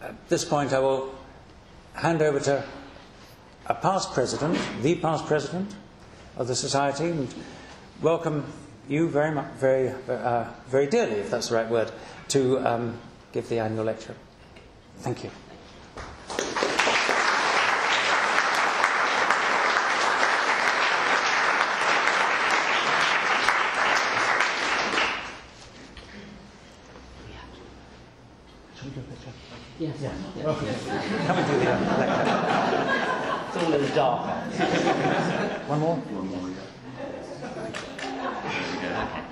at this point, I will hand over to a past president, the past president of the Society, and welcome you very much, very, uh, very dearly, if that's the right word, to um, give the annual lecture. Thank you. Yes. Yeah. Okay. Come and do the uh, lecture. It's all in the dark. One more? One more, Do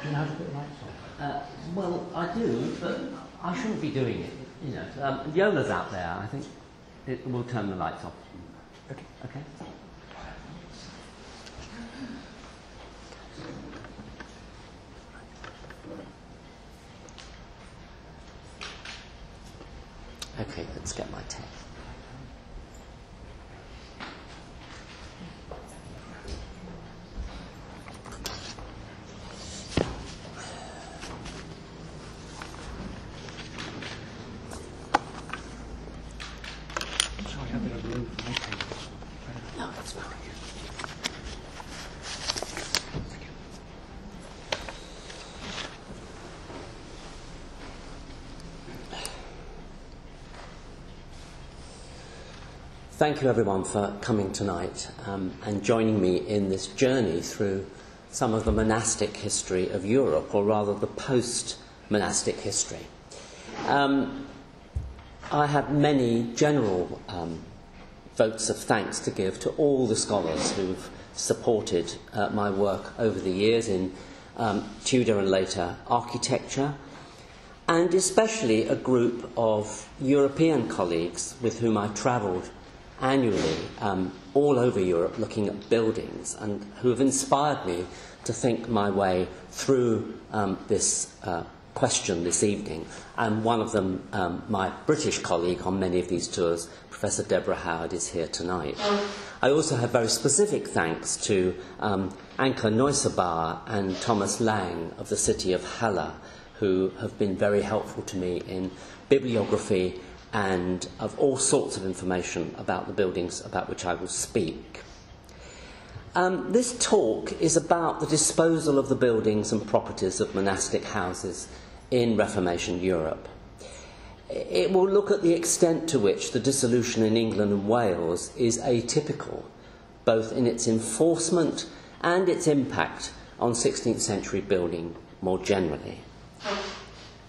you know how to put the lights on? Uh, well, I do, but I shouldn't be doing it. You know, um, Yola's out there. I think it will turn the lights off. Okay. Okay. Okay, let's get my tape. Sorry, I've got a blue for my tape. No, it's fine. Thank you, everyone, for coming tonight um, and joining me in this journey through some of the monastic history of Europe, or rather the post monastic history. Um, I have many general um, votes of thanks to give to all the scholars who've supported uh, my work over the years in um, Tudor and later architecture, and especially a group of European colleagues with whom I travelled annually um, all over Europe looking at buildings and who have inspired me to think my way through um, this uh, question this evening. And one of them, um, my British colleague on many of these tours, Professor Deborah Howard, is here tonight. I also have very specific thanks to um, Anke Neusserbauer and Thomas Lang of the city of Halle, who have been very helpful to me in bibliography and of all sorts of information about the buildings about which I will speak. Um, this talk is about the disposal of the buildings and properties of monastic houses in Reformation Europe. It will look at the extent to which the dissolution in England and Wales is atypical, both in its enforcement and its impact on 16th century building more generally.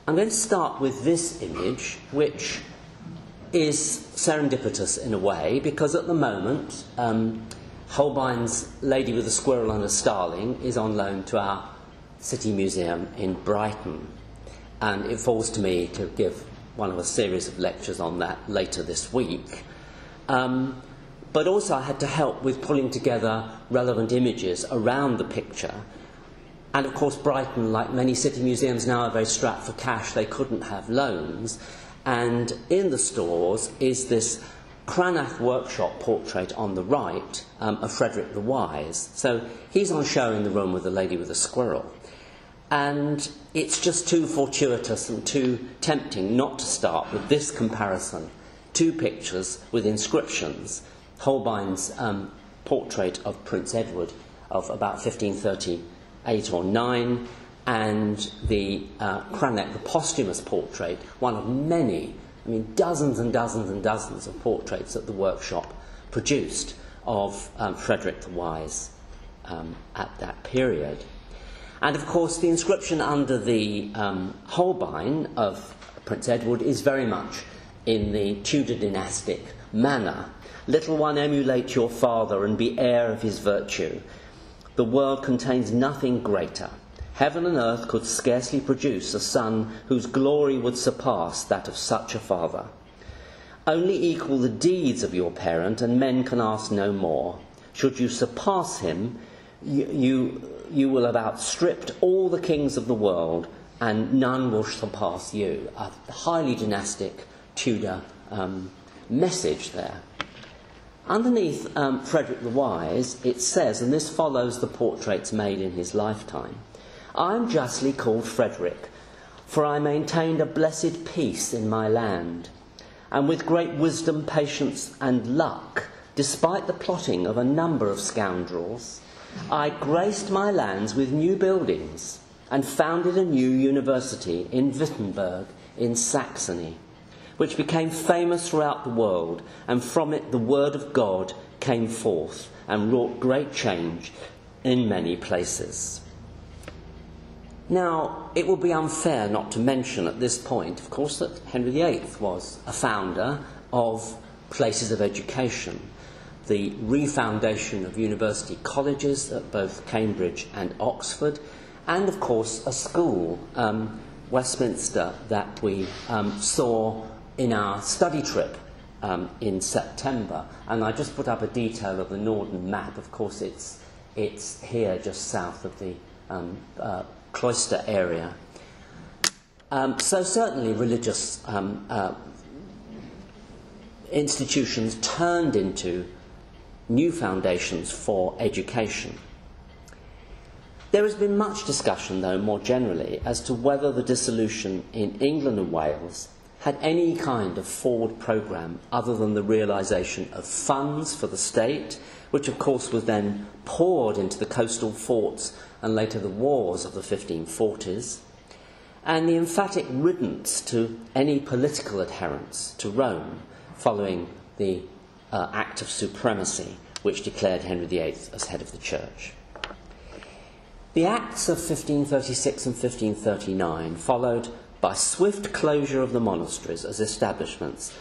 I'm going to start with this image, which is serendipitous in a way, because at the moment, um, Holbein's Lady with a Squirrel and a Starling is on loan to our City Museum in Brighton. And it falls to me to give one of a series of lectures on that later this week. Um, but also, I had to help with pulling together relevant images around the picture. And of course, Brighton, like many city museums now, are very strapped for cash. They couldn't have loans. And in the stores is this Cranach workshop portrait on the right um, of Frederick the Wise. So he's on show in the room with the lady with the squirrel. And it's just too fortuitous and too tempting not to start with this comparison two pictures with inscriptions Holbein's um, portrait of Prince Edward of about 1538 or 9 and the uh, Cranach, the posthumous portrait, one of many, I mean, dozens and dozens and dozens of portraits that the workshop produced of um, Frederick the Wise um, at that period. And of course, the inscription under the um, Holbein of Prince Edward is very much in the Tudor dynastic manner. Little one, emulate your father and be heir of his virtue. The world contains nothing greater. Heaven and earth could scarcely produce a son whose glory would surpass that of such a father. Only equal the deeds of your parent, and men can ask no more. Should you surpass him, you, you, you will have outstripped all the kings of the world, and none will surpass you. A highly dynastic Tudor um, message there. Underneath um, Frederick the Wise, it says, and this follows the portraits made in his lifetime I am justly called Frederick, for I maintained a blessed peace in my land. and with great wisdom, patience, and luck, despite the plotting of a number of scoundrels, I graced my lands with new buildings and founded a new university in Wittenberg in Saxony, which became famous throughout the world, and from it the word of God came forth and wrought great change in many places. Now, it would be unfair not to mention at this point, of course, that Henry VIII was a founder of places of education. The refoundation of university colleges at both Cambridge and Oxford, and of course, a school, um, Westminster, that we um, saw in our study trip um, in September. And I just put up a detail of the Norden map. Of course, it's, it's here just south of the um, uh, cloister area. Um, so, certainly, religious um, uh, institutions turned into new foundations for education. There has been much discussion, though, more generally, as to whether the dissolution in England and Wales had any kind of forward programme other than the realisation of funds for the state, which of course was then poured into the coastal forts and later the wars of the 1540s, and the emphatic riddance to any political adherence to Rome following the uh, Act of Supremacy, which declared Henry VIII as head of the Church. The Acts of 1536 and 1539 followed by swift closure of the monasteries as establishments,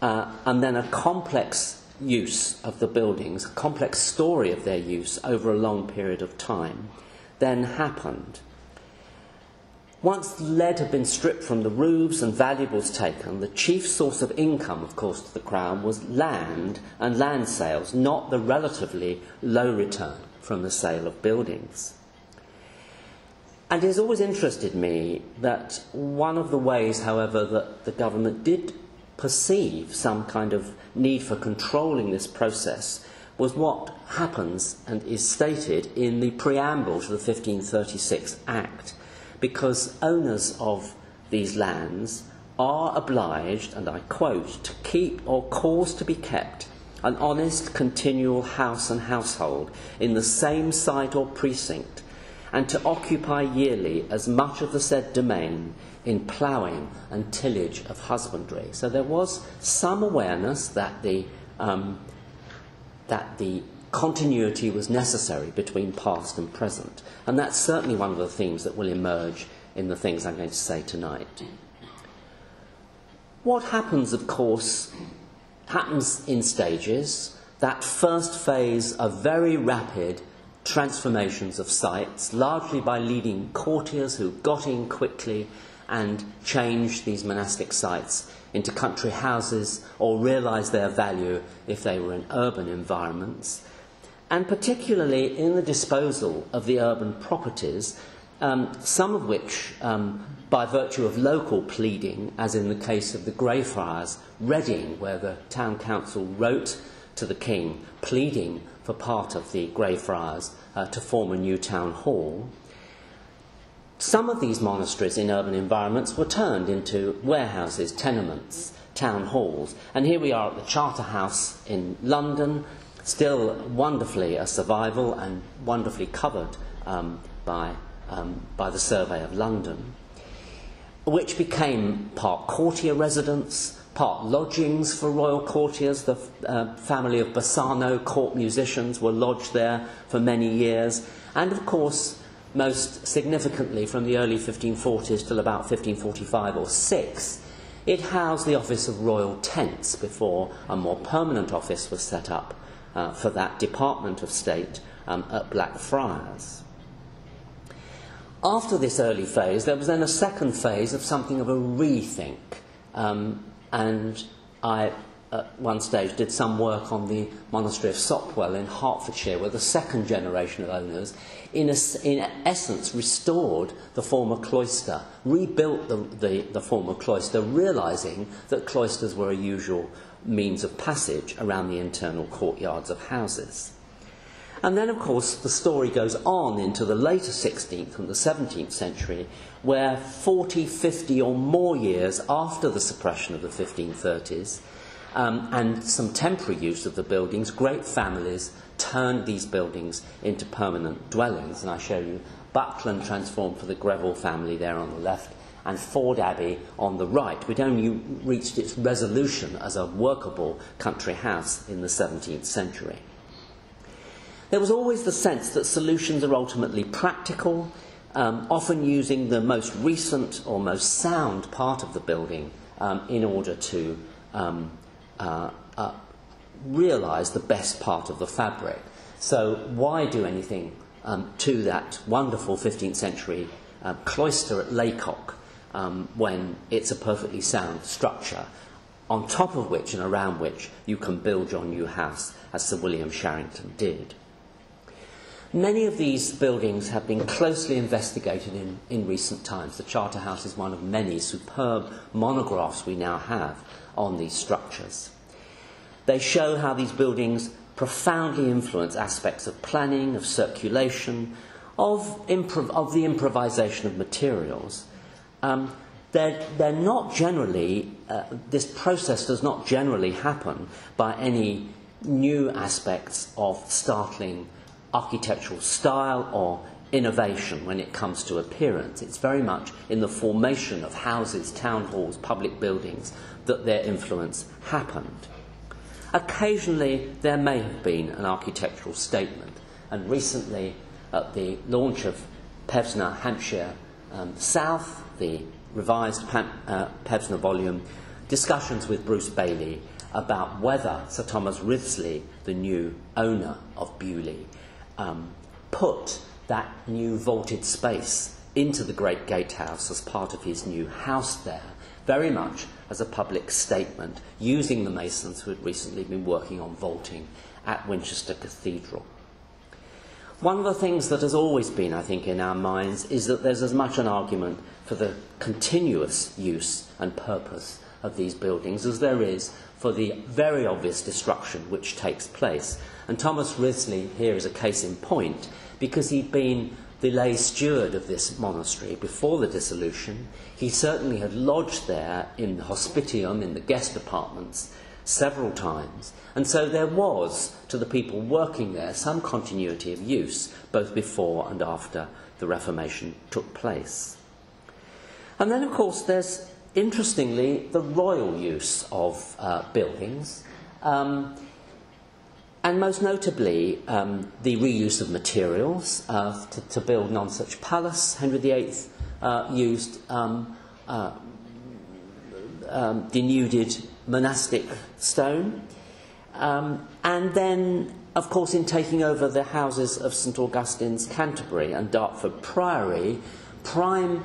uh, and then a complex use of the buildings, a complex story of their use over a long period of time, then happened. Once lead had been stripped from the roofs and valuables taken, the chief source of income, of course, to the Crown was land and land sales, not the relatively low return from the sale of buildings. And it has always interested me that one of the ways, however, that the government did perceive some kind of need for controlling this process was what happens and is stated in the preamble to the 1536 Act, because owners of these lands are obliged, and I quote, to keep or cause to be kept an honest, continual house and household in the same site or precinct, and to occupy yearly as much of the said domain in ploughing and tillage of husbandry. So there was some awareness that the um, that the continuity was necessary between past and present. And that's certainly one of the themes that will emerge in the things I'm going to say tonight. What happens, of course, happens in stages. That first phase of very rapid transformations of sites, largely by leading courtiers who got in quickly and changed these monastic sites into country houses or realised their value if they were in urban environments. And particularly in the disposal of the urban properties, um, some of which, um, by virtue of local pleading, as in the case of the Greyfriars, Reading, where the town council wrote to the king pleading for part of the Greyfriars uh, to form a new town hall, some of these monasteries in urban environments were turned into warehouses, tenements, town halls. And here we are at the Charterhouse in London, still wonderfully a survival and wonderfully covered um, by, um, by the Survey of London, which became part courtier residence, part lodgings for royal courtiers. The uh, family of Bassano, court musicians, were lodged there for many years. And of course, most significantly from the early 1540s till about 1545 or 6, it housed the office of royal tents before a more permanent office was set up uh, for that department of state um, at Blackfriars. After this early phase, there was then a second phase of something of a rethink. Um, and I at one stage did some work on the monastery of Sopwell in Hertfordshire, where the second generation of owners, in, a, in essence, restored the former cloister, rebuilt the, the, the former cloister, realizing that cloisters were a usual means of passage around the internal courtyards of houses. And then, of course, the story goes on into the later 16th and the 17th century, where 40, 50 or more years after the suppression of the 1530s um, and some temporary use of the buildings, great families turned these buildings into permanent dwellings. And I show you Buckland transformed for the Greville family there on the left, and Forde Abbey on the right, which only reached its resolution as a workable country house in the 17th century. There was always the sense that solutions are ultimately practical, um, often using the most recent or most sound part of the building um, in order to um, uh, uh, realize the best part of the fabric. So, why do anything um, to that wonderful 15th century uh, cloister at Lacock um, when it's a perfectly sound structure? On top of which and around which you can build your new house, as Sir William Sharington did. Many of these buildings have been closely investigated in, in recent times. The Charterhouse is one of many superb monographs we now have on these structures. They show how these buildings profoundly influence aspects of planning, of circulation, of, improv- of the improvisation of materials. Um, they're, they're not generally, uh, this process does not generally happen by any new aspects of startling architectural style or innovation when it comes to appearance. It's very much in the formation of houses, town halls, public buildings that their influence happened. Occasionally, there may have been an architectural statement, and recently, at the launch of Pevsner Hampshire um, South, the revised Pam- uh, Pevsner volume, discussions with Bruce Bailey about whether Sir Thomas Wriothesley, the new owner of Beaulieu, um, put that new vaulted space into the Great Gatehouse as part of his new house there, very much as a public statement, using the masons who had recently been working on vaulting at Winchester Cathedral. One of the things that has always been, I think, in our minds is that there's as much an argument for the continuous use and purpose of these buildings as there is for the very obvious destruction which takes place. And Thomas Wriothesley here is a case in point because he'd been the lay steward of this monastery before the dissolution. He certainly had lodged there in the hospitium, in the guest apartments, several times. And so there was, to the people working there, some continuity of use, both before and after the Reformation took place. And then, of course, there's interestingly the royal use of uh, buildings. Um, and most notably, um, the reuse of materials uh, to, to, build Nonsuch Palace. Henry VIII uh, used um, uh, um, denuded monastic stone. Um, and then, of course, in taking over the houses of St Augustine's Canterbury and Dartford Priory, prime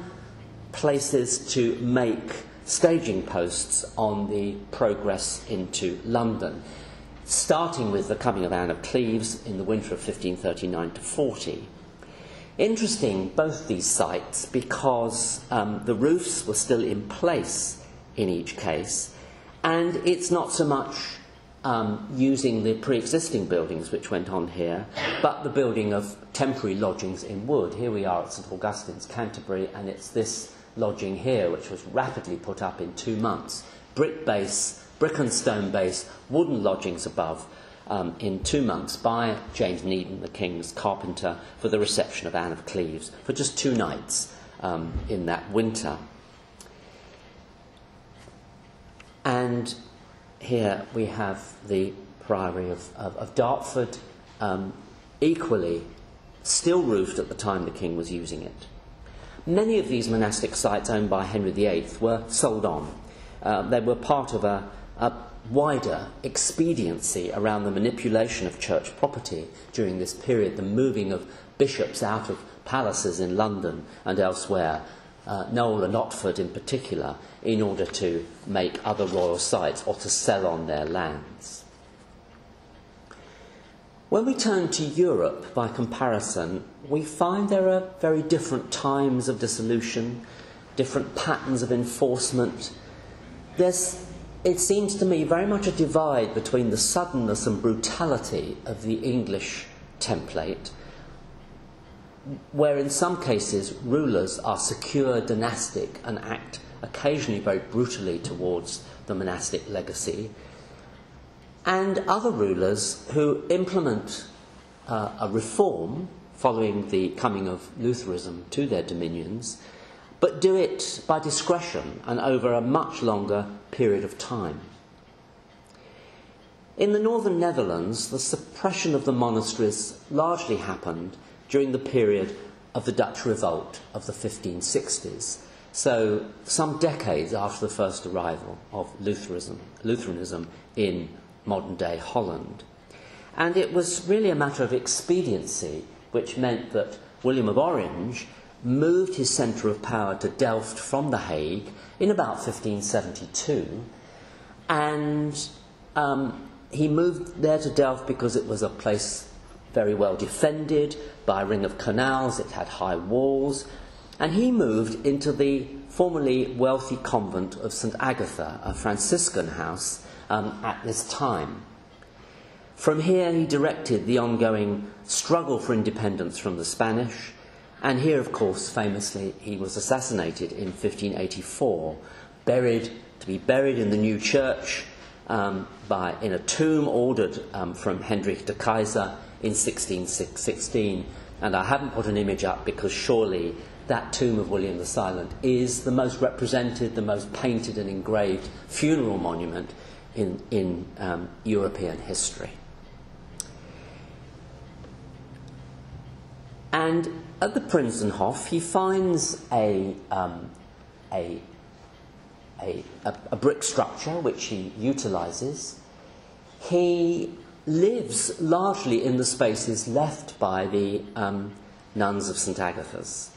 places to make staging posts on the progress into London starting with the coming of Anne of Cleves in the winter of 1539 to 40. Interesting, both these sites, because um, the roofs were still in place in each case, and it's not so much um, using the pre existing buildings which went on here, but the building of temporary lodgings in wood. Here we are at St Augustine's, Canterbury, and it's this lodging here which was rapidly put up in two months. Brick base brick and stone base, wooden lodgings above, um, in two months by James Needham, the King's carpenter, for the reception of Anne of Cleves for just two nights um, in that winter. And here we have the Priory of, of, of Dartford, um, equally still roofed at the time the King was using it. Many of these monastic sites owned by Henry VIII were sold on. Uh, they were part of a, a wider expediency around the manipulation of church property during this period, the moving of bishops out of palaces in London and elsewhere, uh, and Otford in particular, in order to make other royal sites or to sell on their lands. When we turn to Europe by comparison, we find there are very different times of dissolution, different patterns of enforcement. There's it seems to me very much a divide between the suddenness and brutality of the English template, where in some cases rulers are secure, dynastic, and act occasionally very brutally towards the monastic legacy, and other rulers who implement uh, a reform following the coming of Lutheranism to their dominions, but do it by discretion and over a much longer period of time. In the northern Netherlands, the suppression of the monasteries largely happened during the period of the Dutch revolt of the 1560s, so some decades after the first arrival of Lutheranism, Lutheranism in modern day Holland. And it was really a matter of expediency, which meant that William of Orange moved his centre of power to Delft from The Hague in about 1572. And um, he moved there to Delft because it was a place very well defended by a ring of canals, it had high walls, and he moved into the formerly wealthy convent of St. Agatha, a Franciscan house, um, at this time. From here, he directed the ongoing struggle for independence from the Spanish, and here, of course, famously, he was assassinated in 1584, buried to be buried in the new church um, by, in a tomb ordered um, from Hendrik de Keyser in 1616. And I haven't put an image up because surely that tomb of William the Silent is the most represented, the most painted and engraved funeral monument in, in um, European history. And at the Prinsenhof, he finds a, um, a, a, a, brick structure which he utilizes. He lives largely in the spaces left by the um, nuns of St. Agatha's.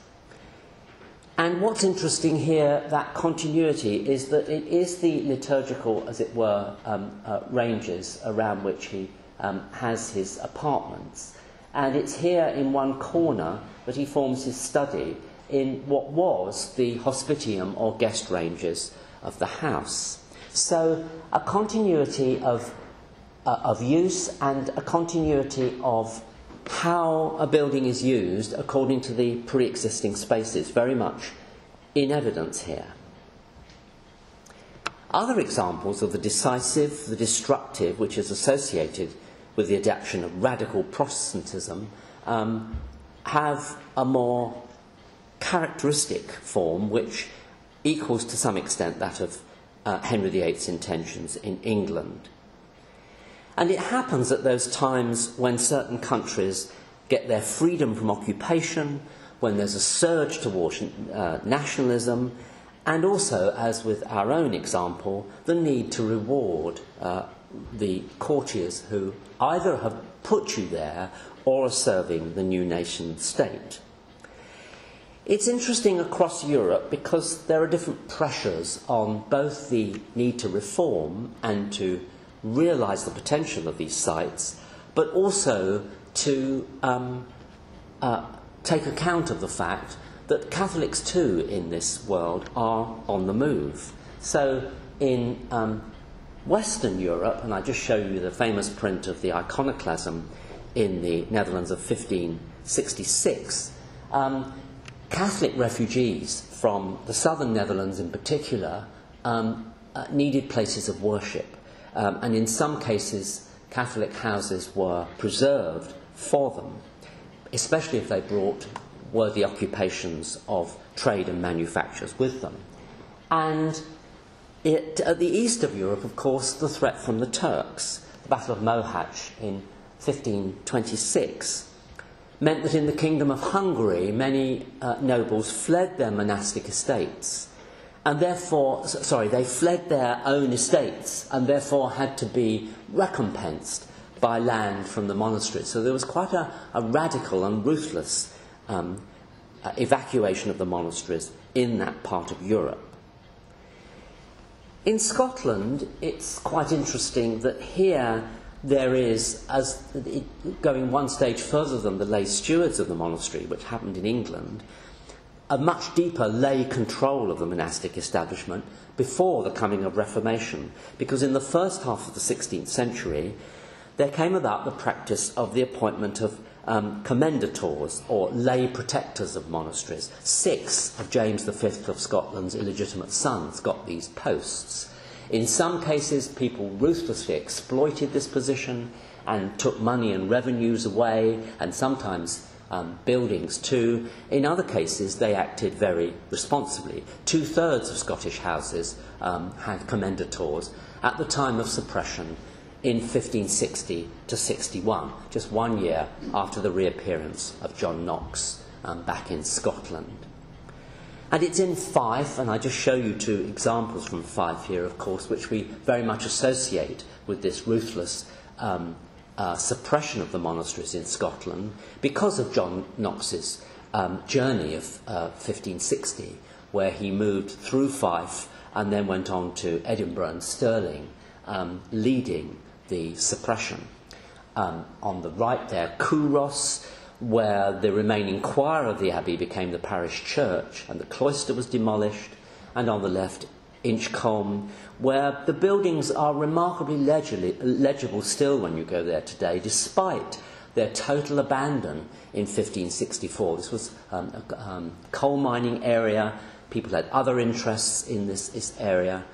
And what's interesting here, that continuity, is that it is the liturgical, as it were, um, uh, ranges around which he um, has his apartments. And it's here in one corner that he forms his study in what was the hospitium or guest ranges of the house. So, a continuity of, uh, of use and a continuity of how a building is used according to the pre existing spaces, very much in evidence here. Other examples of the decisive, the destructive, which is associated with the adoption of radical Protestantism, um, have a more characteristic form which equals to some extent that of uh, Henry VIII's intentions in England. And it happens at those times when certain countries get their freedom from occupation, when there's a surge towards uh, nationalism, and also, as with our own example, the need to reward uh, the courtiers who either have put you there or are serving the new nation state. It's interesting across Europe because there are different pressures on both the need to reform and to realise the potential of these sites, but also to um, uh, take account of the fact that Catholics too in this world are on the move. So in um, Western Europe, and I just show you the famous print of the iconoclasm in the Netherlands of 1566, um, Catholic refugees from the southern Netherlands in particular um, uh, needed places of worship. Um, and in some cases, Catholic houses were preserved for them, especially if they brought worthy occupations of trade and manufactures with them. And it, at the east of Europe, of course, the threat from the Turks, the Battle of Mohacs in 1526, meant that in the Kingdom of Hungary, many uh, nobles fled their monastic estates and therefore, sorry, they fled their own estates and therefore had to be recompensed by land from the monasteries. So there was quite a, a radical and ruthless um, uh, evacuation of the monasteries in that part of Europe. In Scotland, it's quite interesting that here there is, as it, going one stage further than the lay stewards of the monastery, which happened in England, a much deeper lay control of the monastic establishment before the coming of Reformation. Because in the first half of the 16th century, there came about the practice of the appointment of um, commendators or lay protectors of monasteries. Six of James V of Scotland's illegitimate sons got these posts. In some cases, people ruthlessly exploited this position and took money and revenues away, and sometimes um, buildings too. In other cases, they acted very responsibly. Two thirds of Scottish houses um, had commendators at the time of suppression in 1560 to 61, just one year after the reappearance of John Knox um, back in Scotland. And it's in Fife, and I just show you two examples from Fife here, of course, which we very much associate with this ruthless um, uh, suppression of the monasteries in Scotland because of John Knox's um, journey of uh, 1560, where he moved through Fife and then went on to Edinburgh and Stirling, um, leading the suppression. Um, on the right there, Culross, where the remaining choir of the abbey became the parish church and the cloister was demolished, and on the left, Inchcolm, where the buildings are remarkably legible still when you go there today, despite their total abandon in 1564. This was um, a um, coal mining area, people had other interests in this, this area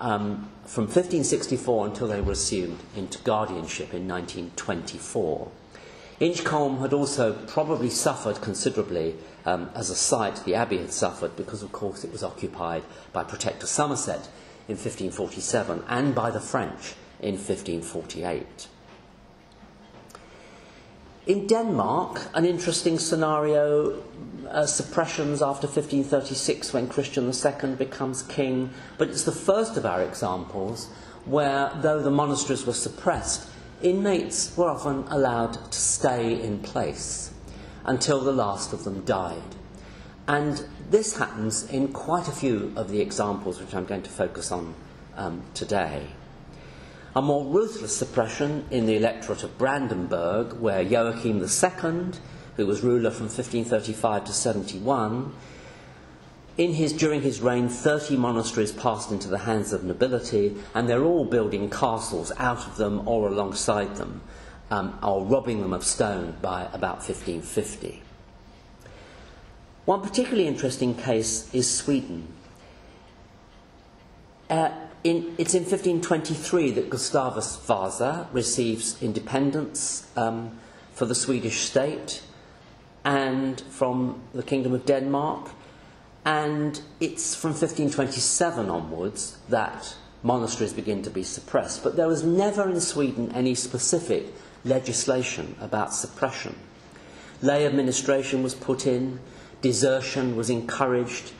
um, from 1564 until they were assumed into guardianship in 1924. Inchcolm had also probably suffered considerably um, as a site, the abbey had suffered because, of course, it was occupied by Protector Somerset in 1547 and by the French in 1548. In Denmark, an interesting scenario uh, suppressions after 1536 when Christian II becomes king, but it's the first of our examples where, though the monasteries were suppressed, inmates were often allowed to stay in place until the last of them died. And this happens in quite a few of the examples which I'm going to focus on um, today. A more ruthless suppression in the electorate of Brandenburg, where Joachim II, who was ruler from 1535 to 71, in his, during his reign, 30 monasteries passed into the hands of nobility, and they're all building castles out of them or alongside them, um, or robbing them of stone by about 1550. One particularly interesting case is Sweden. Uh, in, it's in 1523 that Gustavus Vasa receives independence um, for the Swedish state and from the Kingdom of Denmark. And it's from 1527 onwards that monasteries begin to be suppressed. But there was never in Sweden any specific legislation about suppression. Lay administration was put in, desertion was encouraged,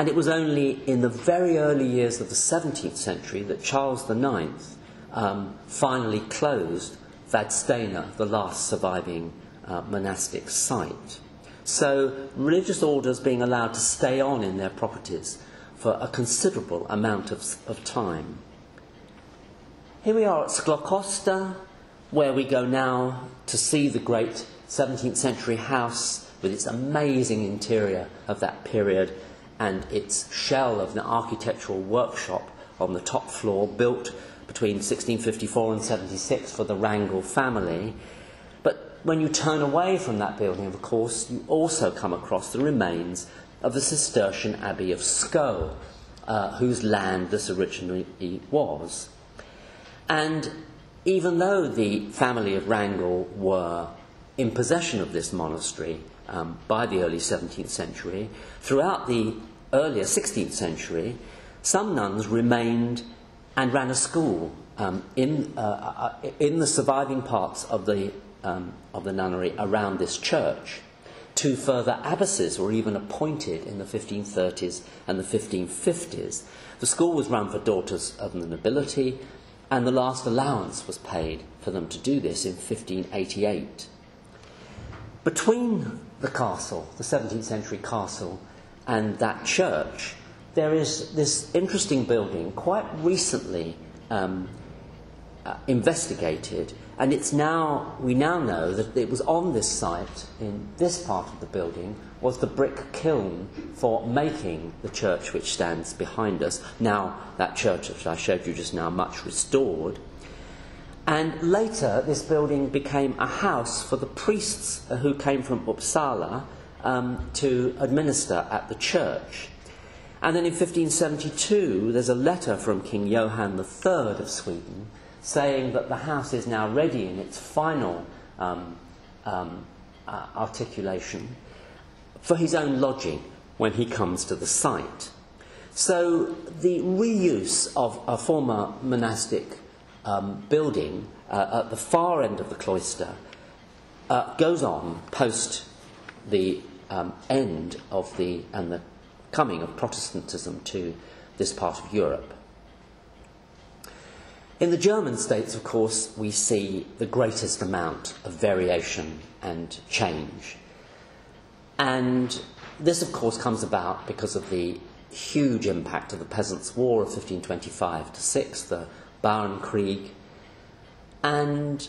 and it was only in the very early years of the 17th century that Charles IX um, finally closed Vadstena, the last surviving uh, monastic site. So, religious orders being allowed to stay on in their properties for a considerable amount of, of time. Here we are at Skokloster, where we go now to see the great 17th century house with its amazing interior of that period and its shell of an architectural workshop on the top floor, built between 1654 and 76 for the Wrangel family. But when you turn away from that building, of course, you also come across the remains of the Cistercian Abbey of Skå, uh, whose land this originally was. And even though the family of Wrangel were in possession of this monastery um, by the early 17th century, throughout the earlier 16th century, some nuns remained and ran a school um, in, uh, uh, in the surviving parts of the, um, of the nunnery around this church. Two further abbesses were even appointed in the 1530s and the 1550s. The school was run for daughters of the nobility, and the last allowance was paid for them to do this in 1588. Between the castle, the 17th century castle, and that church, there is this interesting building, quite recently um, uh, investigated, and it's now we now know that it was on this site in this part of the building was the brick kiln for making the church which stands behind us. Now that church which I showed you just now, much restored, And later, this building became a house for the priests who came from Uppsala um, to administer at the church. And then in 1572, there's a letter from King Johann III of Sweden saying that the house is now ready in its final um, um, uh, articulation for his own lodging when he comes to the site. So the reuse of a former monastic um, building uh, at the far end of the cloister uh, goes on post the um, end of the and the coming of Protestantism to this part of Europe. In the German states, of course, we see the greatest amount of variation and change. And this, of course, comes about because of the huge impact of the Peasants' War of 1525 to 6, the Bauernkrieg. And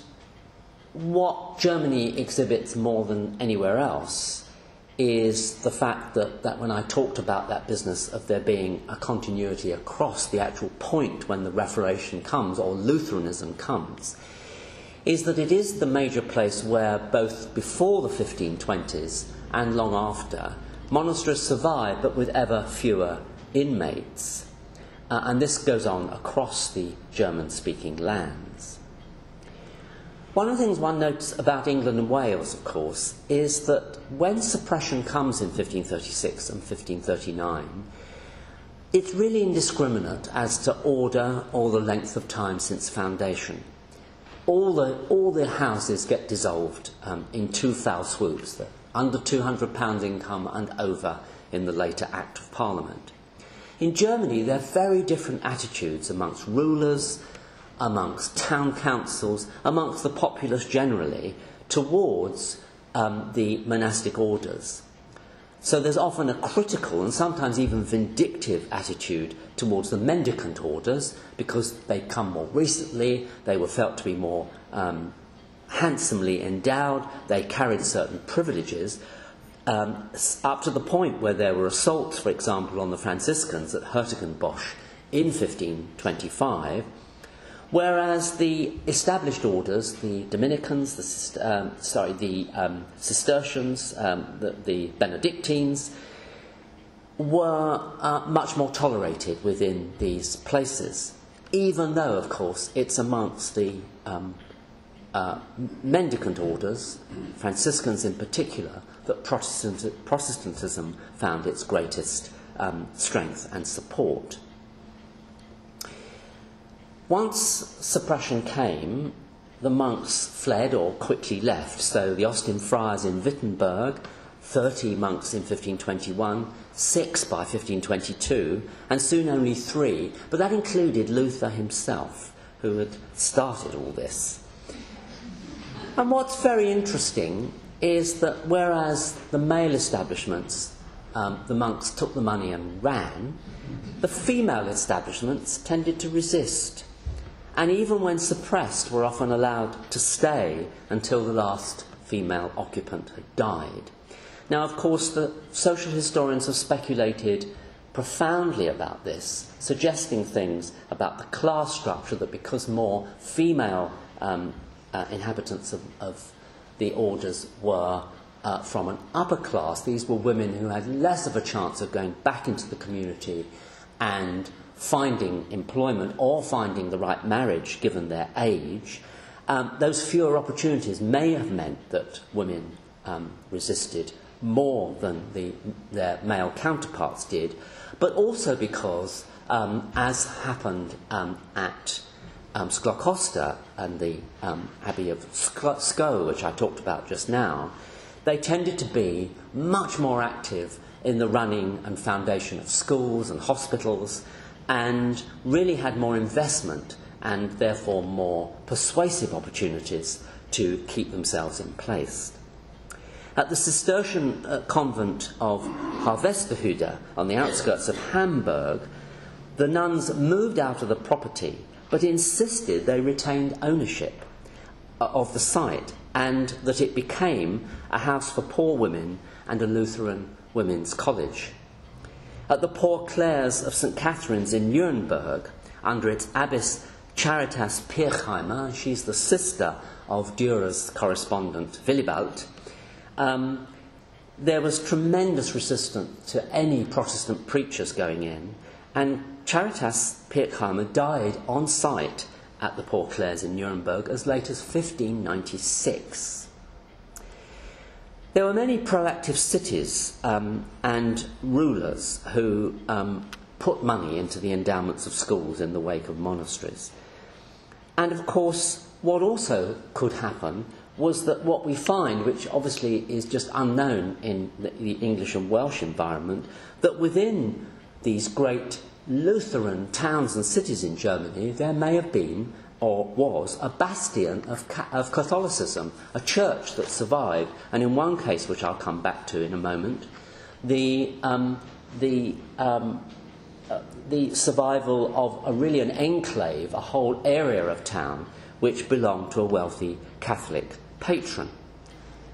what Germany exhibits more than anywhere else is the fact that, that when I talked about that business of there being a continuity across the actual point when the Reformation comes or Lutheranism comes, is that it is the major place where both before the 1520s and long after, monasteries survive but with ever fewer inmates. Uh, and this goes on across the German speaking lands. One of the things one notes about England and Wales, of course, is that when suppression comes in 1536 and 1539, it's really indiscriminate as to order or the length of time since foundation. All the, all the houses get dissolved um, in two foul swoops, the under £200 income and over in the later Act of Parliament. In Germany, there are very different attitudes amongst rulers, amongst town councils, amongst the populace generally, towards um, the monastic orders. So there's often a critical and sometimes even vindictive attitude towards the mendicant orders because they come more recently, they were felt to be more um, handsomely endowed, they carried certain privileges, um, up to the point where there were assaults, for example, on the Franciscans at Hertogenbosch in 1525 Whereas the established orders, the Dominicans, the, um, sorry, the um, Cistercians, um, the, the, Benedictines, were uh, much more tolerated within these places, even though, of course, it's amongst the um, uh, mendicant orders, Franciscans in particular, that Protestant, Protestantism found its greatest um, strength and support. Once suppression came, the monks fled or quickly left. So the Austin friars in Wittenberg, 30 monks in 1521, six by 1522, and soon only three, but that included Luther himself, who had started all this. And what's very interesting is that whereas the male establishments, um, the monks took the money and ran, the female establishments tended to resist and even when suppressed, were often allowed to stay until the last female occupant had died. Now, of course, the social historians have speculated profoundly about this, suggesting things about the class structure that because more female um, uh, inhabitants of, of, the orders were uh, from an upper class, these were women who had less of a chance of going back into the community and finding employment or finding the right marriage given their age, um, those fewer opportunities may have meant that women um, resisted more than the, their male counterparts did, but also because, um, as happened um, at um, Skokloster and the um, Abbey of Sko, which I talked about just now, they tended to be much more active in the running and foundation of schools and hospitals and really had more investment and therefore more persuasive opportunities to keep themselves in place. At the Cistercian uh, convent of Harvestehude on the outskirts of Hamburg, the nuns moved out of the property but insisted they retained ownership uh, of the site and that it became a house for poor women and a Lutheran women's college. At the Poor Clares of St. Catherine's in Nuremberg, under its Abbess Charitas Pirkheimer, she's the sister of Dürer's correspondent Willibald, um, there was tremendous resistance to any Protestant preachers going in, and Charitas Pirkheimer died on site at the Poor Clares in Nuremberg as late as 1596. There were many proactive cities um, and rulers who um, put money into the endowments of schools in the wake of monasteries. And of course, what also could happen was that what we find, which obviously is just unknown in the, the English and Welsh environment, that within these great Lutheran towns and cities in Germany, there may have been or was a bastion of, of Catholicism, a church that survived. And in one case, which I'll come back to in a moment, the, um, the, um, uh, the survival of a, really an enclave, a whole area of town, which belonged to a wealthy Catholic patron.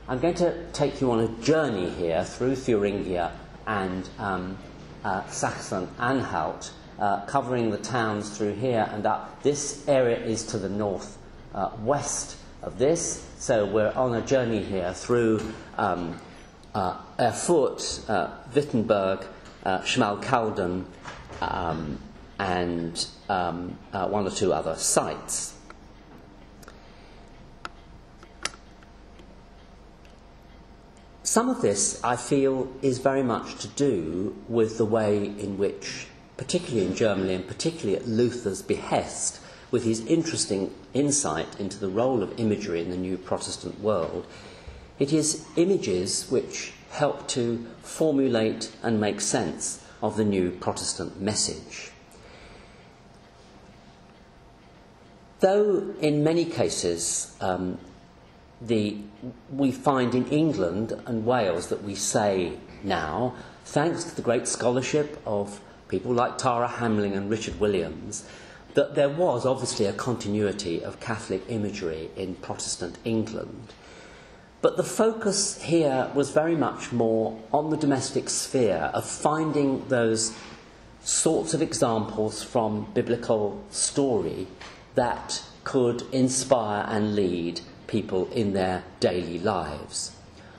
I'm going to take you on a journey here through Thuringia and um, uh, Saxon-Anhalt, uh, covering the towns through here and up. This area is to the north uh, west of this, so we're on a journey here through um, uh, Erfurt, uh, Wittenberg, uh, Schmalkalden, um, and um, uh, one or two other sites. Some of this, I feel, is very much to do with the way in which, particularly in Germany and particularly at Luther's behest, with his interesting insight into the role of imagery in the new Protestant world, it is images which help to formulate and make sense of the new Protestant message. Though in many cases um, the, we find in England and Wales that we say now, thanks to the great scholarship of people like Tara Hamling and Richard Williams, that there was obviously a continuity of Catholic imagery in Protestant England. But the focus here was very much more on the domestic sphere of finding those sorts of examples from biblical story that could inspire and lead people in their daily lives.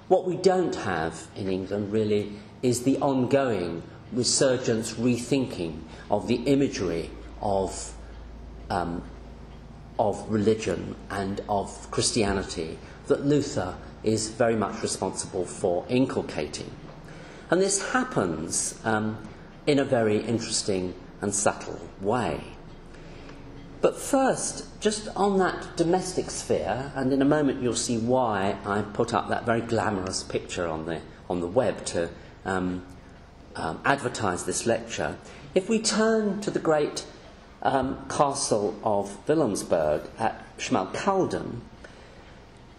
What we don't have in England really is the ongoing resurgence, rethinking of the imagery of, um, of religion and of Christianity that Luther is very much responsible for inculcating. And this happens um, in a very interesting and subtle way. But first, just on that domestic sphere, and in a moment you'll see why I put up that very glamorous picture on the, on the web to um, um, advertise this lecture. If we turn to the great um, castle of Wilhelmsburg at Schmalkalden,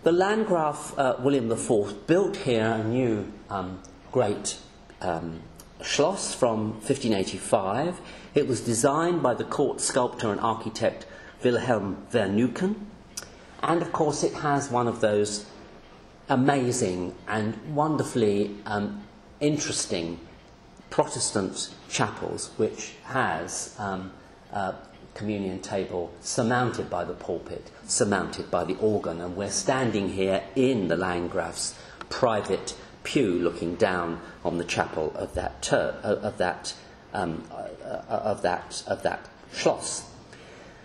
the Landgraf uh, William IV built here a new um, great um, Schloss from 1585. It was designed by the court sculptor and architect Wilhelm Vernukken. And of course, it has one of those amazing and wonderfully um, interesting Protestant chapels, which has um, a communion table surmounted by the pulpit, surmounted by the organ. And we're standing here in the Landgraf's private pew looking down on the chapel of that, ter- of that, um, uh, of that, of that Schloss.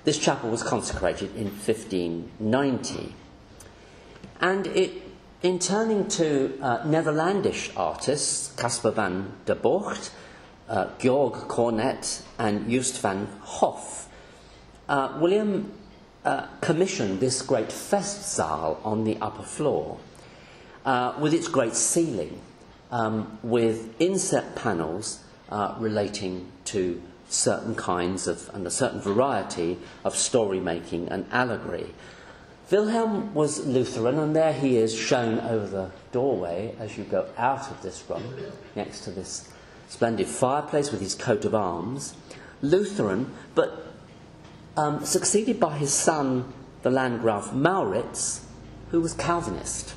This chapel was consecrated in 1590. And it, in turning to uh, Netherlandish artists, Caspar van der Borcht, uh, Georg Cornet, and Just van Hoff, uh, William uh, commissioned this great festsaal on the upper floor uh, with its great ceiling, um, with inset panels uh, relating to certain kinds of, and a certain variety of story making and allegory. Wilhelm was Lutheran, and there he is shown over the doorway as you go out of this room, next to this splendid fireplace with his coat of arms. Lutheran, but um, succeeded by his son, the Landgraf Mauritz, who was Calvinist.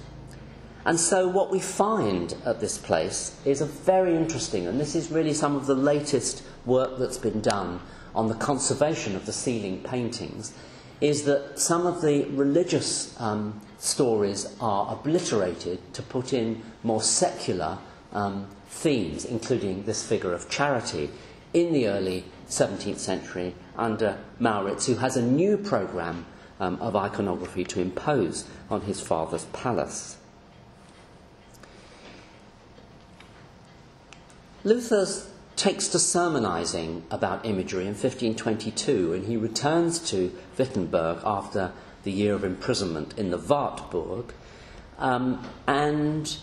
And so, what we find at this place is a very interesting, and this is really some of the latest work that's been done on the conservation of the ceiling paintings is that some of the religious um, stories are obliterated to put in more secular um, themes, including this figure of charity, in the early 17th century under Maurits, who has a new programme um, of iconography to impose on his father's palace. Luther takes to sermonizing about imagery in 1522, and he returns to Wittenberg after the year of imprisonment in the Wartburg, um, and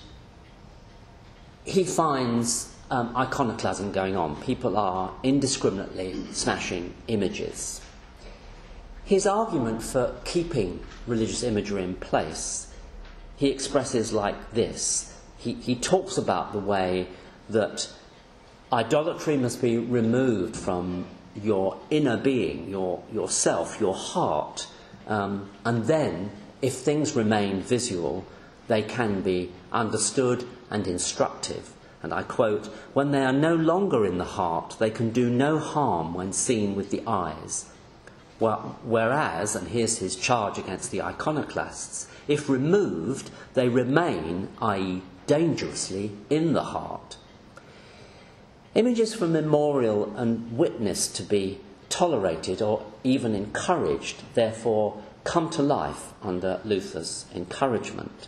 he finds um, iconoclasm going on. People are indiscriminately smashing images. His argument for keeping religious imagery in place, he expresses like this. He, he talks about the way that idolatry must be removed from your inner being, your, yourself, your heart, um, and then, if things remain visual, they can be understood and instructive. And I quote, when they are no longer in the heart, they can do no harm when seen with the eyes. Well, whereas, and here's his charge against the iconoclasts, if removed, they remain, i.e., dangerously, in the heart. Images from memorial and witness to be tolerated or even encouraged, therefore, come to life under Luther's encouragement.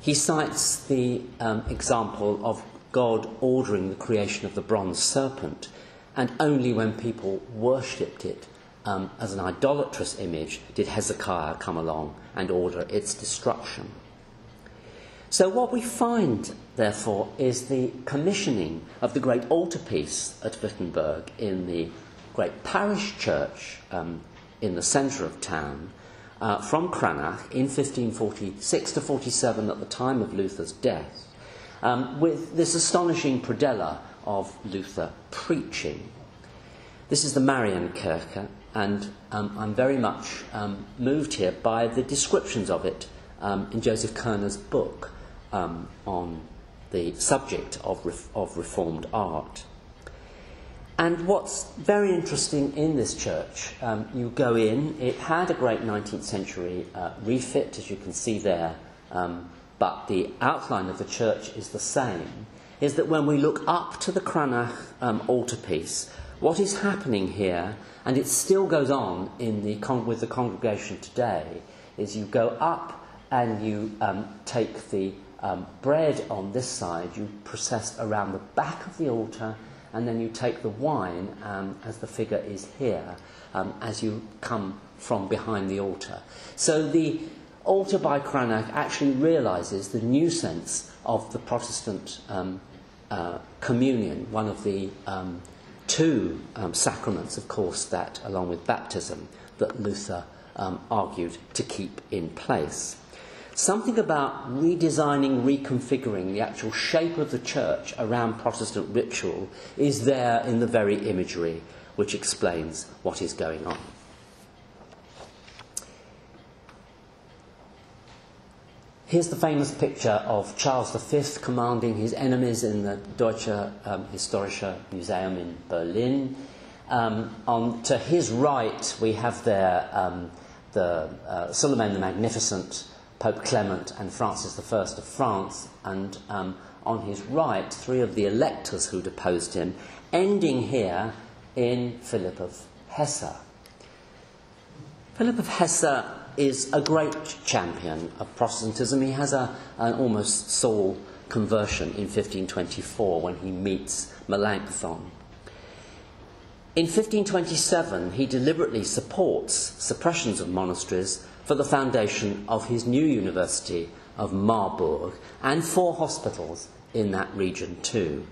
He cites the um, example of God ordering the creation of the bronze serpent, and only when people worshipped it um, as an idolatrous image did Hezekiah come along and order its destruction. So, what we find, therefore, is the commissioning of the great altarpiece at Wittenberg in the great parish church um, in the centre of town uh, from Cranach in 1546 to 47 at the time of Luther's death, um, with this astonishing predella of Luther preaching. This is the Marienkirche, and um, I'm very much um, moved here by the descriptions of it um, in Joseph Koerner's book um, on the subject of, ref- of Reformed art. And what's very interesting in this church, um, you go in, it had a great 19th century uh, refit, as you can see there, um, but the outline of the church is the same, is that when we look up to the Cranach um, altarpiece, what is happening here, and it still goes on in the con- with the congregation today, is you go up and you um, take the um, bread on this side, you process around the back of the altar and then you take the wine um, as the figure is here um, as you come from behind the altar. So the altar by Cranach actually realizes the new sense of the Protestant um, uh, communion, one of the um, two sacraments, of course, that, along with baptism, that Luther argued to keep in place something about redesigning, reconfiguring the actual shape of the church around Protestant ritual is there in the very imagery which explains what is going on. Here's the famous picture of Charles V commanding his enemies in the Deutsche um, Historische Museum in Berlin. Um, on, to his right, we have there um, the uh, Suleiman the Magnificent Pope Clement and Francis I of France, and um, on his right, three of the electors who deposed him, ending here in Philip of Hesse. Philip of Hesse is a great champion of Protestantism. He has a, an almost soul conversion in 1524 when he meets Melanchthon. In 1527, he deliberately supports suppressions of monasteries for the foundation of his new university of Marburg and four hospitals in that region too.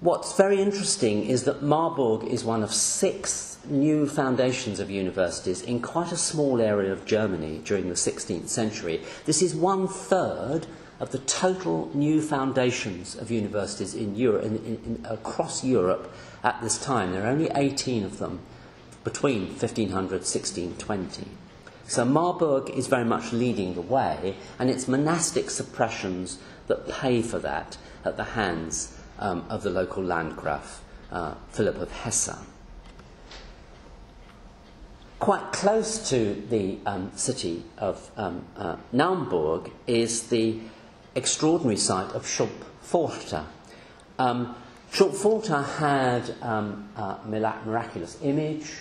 What's very interesting is that Marburg is one of six new foundations of universities in quite a small area of Germany during the 16th century. This is one third of the total new foundations of universities in Europe, in, in, in, across Europe at this time. There are only 18 of them between 1500 and 1620. So Marburg is very much leading the way, and it's monastic suppressions that pay for that at the hands um, of the local Landgraf uh, Philip of Hesse. Quite close to the um, city of um, uh, Naumburg is the extraordinary site of Schulpforta. Um, Schulpforta had um, a miraculous image.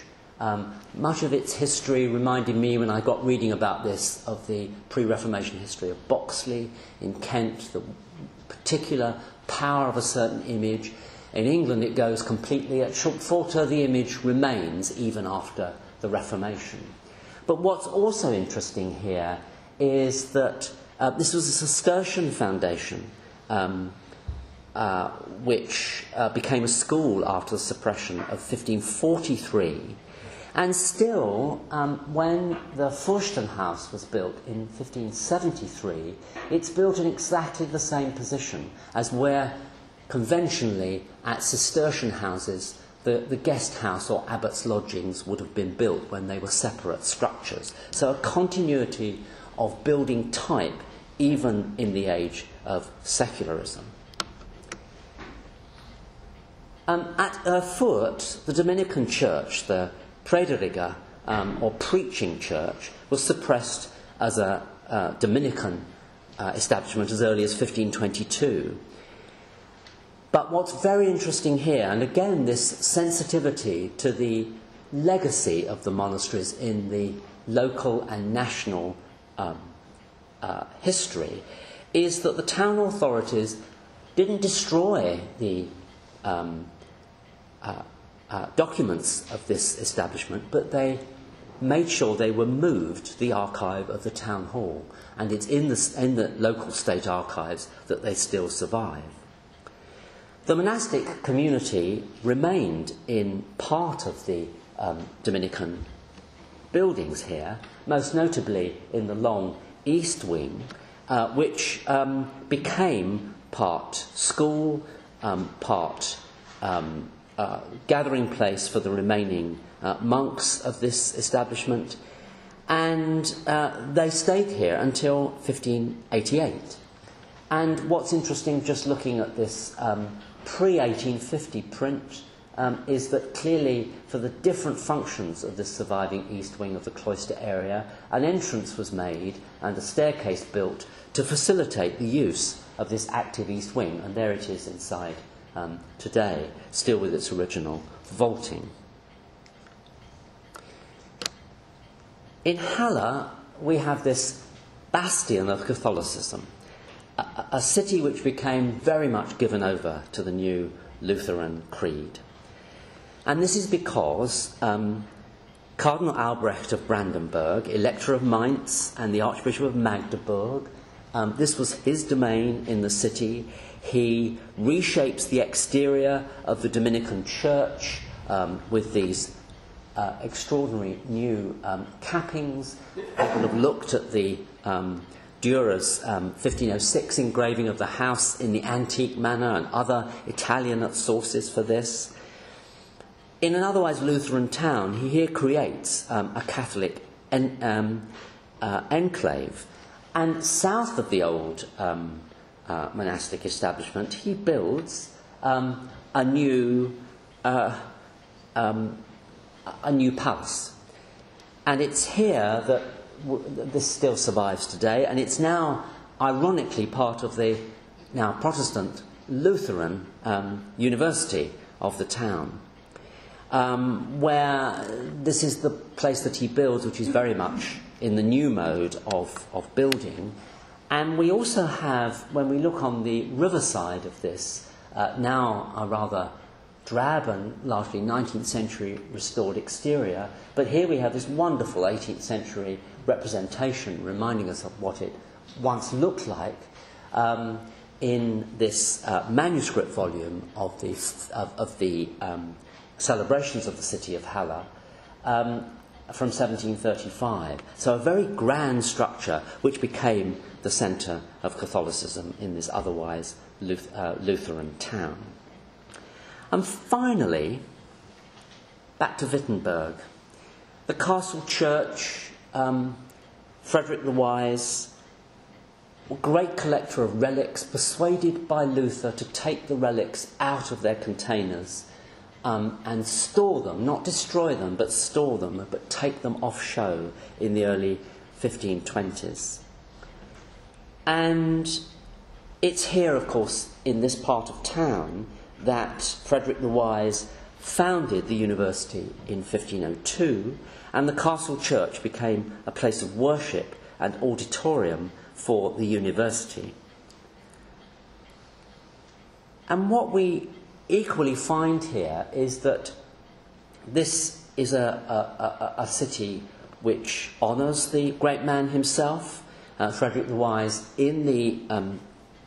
Um, much of its history reminded me, when I got reading about this, of the pre Reformation history of Boxley in Kent, the particular power of a certain image. In England, it goes completely. At Schulpforta, the image remains even after the Reformation. But what's also interesting here is that uh, this was a Cistercian foundation um, uh, which uh, became a school after the suppression of 1543. And still, um, when the Furstenhaus was built in 1573, it's built in exactly the same position as where conventionally at Cistercian houses the, the guest house or abbot's lodgings would have been built when they were separate structures. So a continuity of building type even in the age of secularism. Um, at Erfurt, the Dominican church, the Prediger, um, or preaching church, was suppressed as a uh, Dominican uh, establishment as early as 1522. But what's very interesting here, and again, this sensitivity to the legacy of the monasteries in the local and national um, uh, history, is that the town authorities didn't destroy the um, uh, uh, documents of this establishment, but they made sure they were moved to the archive of the town hall, and it's in the, in the local state archives that they still survive. The monastic community remained in part of the um, Dominican buildings here, most notably in the long east wing, uh, which um, became part school, um, part um, uh, gathering place for the remaining uh, monks of this establishment, and uh, they stayed here until 1588. And what's interesting, just looking at this um, pre 1850 print um, is that clearly, for the different functions of this surviving east wing of the cloister area, an entrance was made and a staircase built to facilitate the use of this active east wing, and there it is inside um, today, still with its original vaulting. In Halle, we have this bastion of Catholicism a, a city which became very much given over to the new Lutheran creed. And this is because um, Cardinal Albrecht of Brandenburg, Elector of Mainz, and the Archbishop of Magdeburg, um, this was his domain in the city. He reshapes the exterior of the Dominican church um, with these uh, extraordinary new um, cappings. People have looked at the um, Dürer's um, 1506 engraving of the house in the antique manner and other Italian sources for this. In an otherwise Lutheran town, he here creates um, a Catholic en- um, uh, enclave. And south of the old um, uh, monastic establishment, he builds um, a new uh, um, a new palace. And it's here that this still survives today, and it's now, ironically, part of the now Protestant Lutheran um, University of the town, um, where this is the place that he builds, which is very much in the new mode of, of building. And we also have, when we look on the riverside of this, uh, now a rather drab and largely 19th century restored exterior, but here we have this wonderful 18th century representation reminding us of what it once looked like um, in this uh, manuscript volume of the, of, of the um, celebrations of the city of Halle um, from 1735. So, a very grand structure which became the centre of Catholicism in this otherwise uh, Lutheran town. And finally, back to Wittenberg. The castle church um, Frederick the Wise, great collector of relics, persuaded by Luther to take the relics out of their containers um, and store them, not destroy them, but store them, but take them off show in the early 1520s. And it's here, of course, in this part of town, that Frederick the Wise founded the university in 1502, and the castle church became a place of worship and auditorium for the university. And what we equally find here is that this is a, a, a, a city which honours the great man himself, uh, Frederick the Wise, in the, um,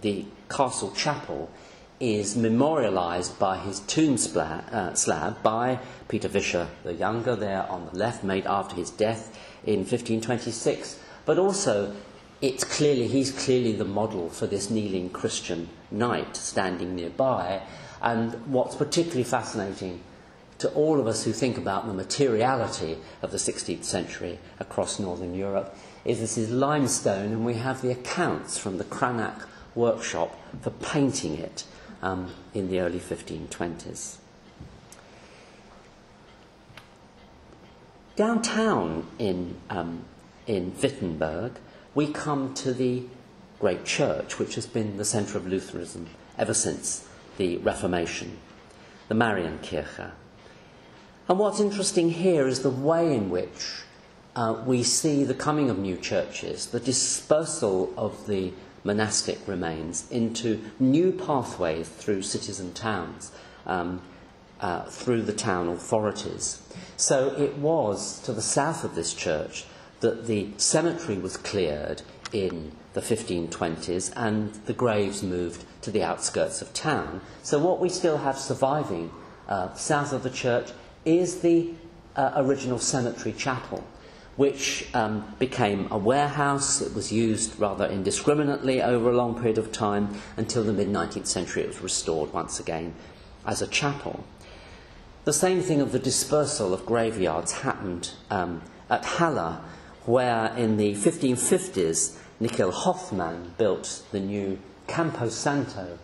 the castle chapel is memorialised by his tomb uh, slab by Peter Vischer the Younger, there on the left, made after his death in 1526. But also, it's clearly, he's clearly the model for this kneeling Christian knight standing nearby. And what's particularly fascinating to all of us who think about the materiality of the 16th century across northern Europe is this is limestone, and we have the accounts from the Cranach workshop for painting it um, in the early 1520s. Downtown in, um, in Wittenberg, we come to the great church, which has been the centre of Lutheranism ever since the Reformation, the Marienkirche. And what's interesting here is the way in which uh, we see the coming of new churches, the dispersal of the monastic remains into new pathways through cities and towns, um, uh, through the town authorities. So it was to the south of this church that the cemetery was cleared in the 1520s and the graves moved to the outskirts of town. So what we still have surviving uh, south of the church is the uh, original cemetery chapel which um, became a warehouse. It was used rather indiscriminately over a long period of time until the mid 19th century it was restored once again as a chapel. The same thing of the dispersal of graveyards happened um, at Halle, where in the 1550s Nickel Hoffmann built the new Campo Santo,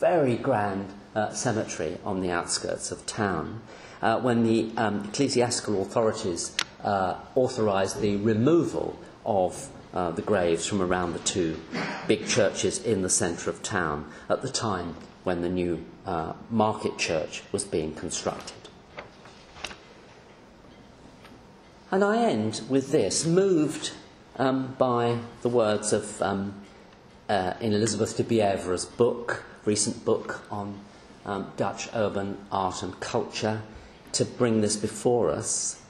very grand uh, cemetery on the outskirts of town. Uh, when the um, ecclesiastical authorities uh, authorised the removal of uh, the graves from around the two big churches in the centre of town at the time when the new uh, market church was being constructed. And I end with this, moved um, by the words of um, uh, in Elizabeth de Bievre's book, recent book on um, Dutch urban art and culture, to bring this before us.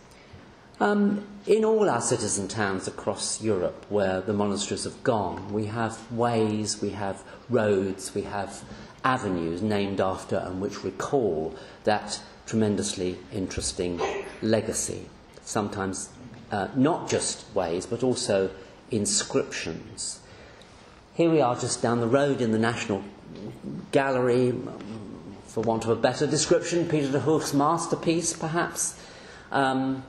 Um, in all our citizen towns across Europe where the monasteries have gone, we have ways, we have roads, we have avenues named after and which recall that tremendously interesting legacy. Sometimes uh, not just ways, but also inscriptions. Here we are just down the road in the National Gallery, for want of a better description, Pieter de Hooch's masterpiece, perhaps. Um,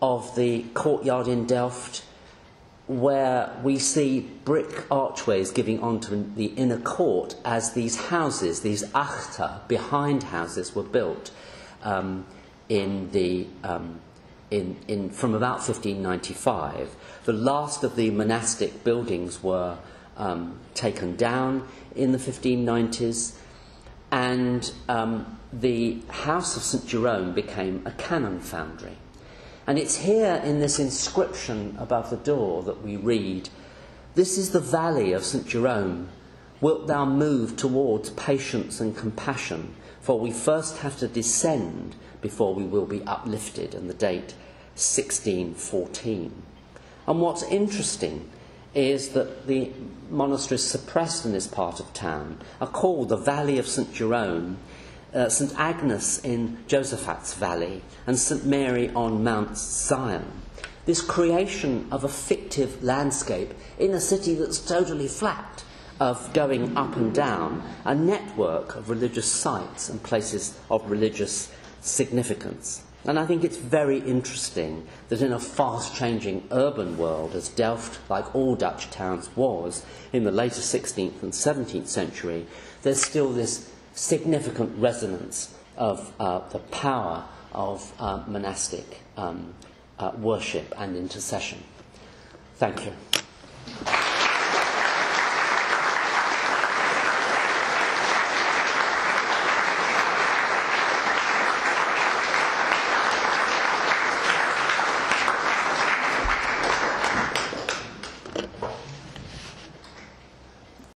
of the courtyard in Delft, where we see brick archways giving onto the inner court as these houses, these achter, behind houses, were built um, in the, um, in, in, from about 1595. The last of the monastic buildings were um, taken down in the 1590s, and um, the house of St. Jerome became a cannon foundry. And it's here in this inscription above the door that we read This is the valley of St. Jerome. Wilt thou move towards patience and compassion? For we first have to descend before we will be uplifted. And the date 1614. And what's interesting is that the monasteries suppressed in this part of town are called the Valley of St. Jerome uh, St Agnes in Josaphat's Valley, and St Mary on Mount Zion. This creation of a fictive landscape in a city that's totally flat, of going up and down, a network of religious sites and places of religious significance. And I think it's very interesting that in a fast changing urban world, as Delft, like all Dutch towns, was in the later 16th and 17th century, there's still this significant resonance of uh, the power of uh, monastic um, uh, worship and intercession. Thank you.